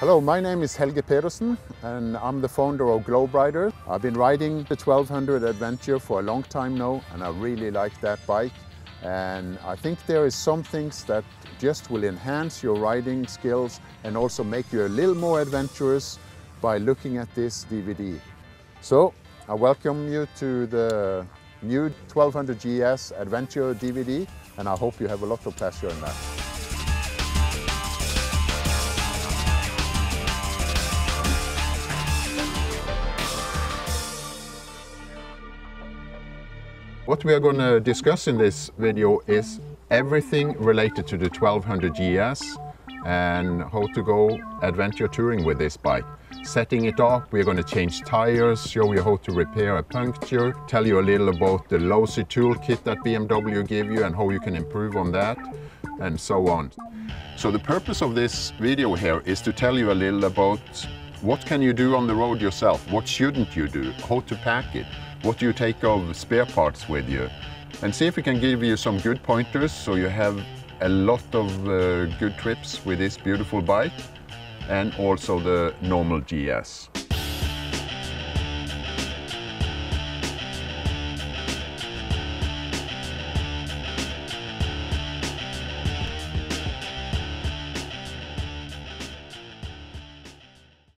Hello, my name is Helge Pedersen and I'm the founder of GlobeRider. I've been riding the 1200 Adventure for a long time now and I really like that bike. And I think there is some things that just will enhance your riding skills and also make you a little more adventurous by looking at this DVD. So I welcome you to the new 1200 GS Adventure DVD and I hope you have a lot of pleasure in that. What we are going to discuss in this video is everything related to the 1200 GS and how to go adventure touring with this bike. Setting it up, we're going to change tires, show you how to repair a puncture, tell you a little about the Losi toolkit that BMW give you and how you can improve on that, and so on. So the purpose of this video here is to tell you a little about what can you do on the road yourself, what shouldn't you do, how to pack it, what do you take of spare parts with you, and see if we can give you some good pointers so you have a lot of uh, good trips with this beautiful bike and also the normal GS.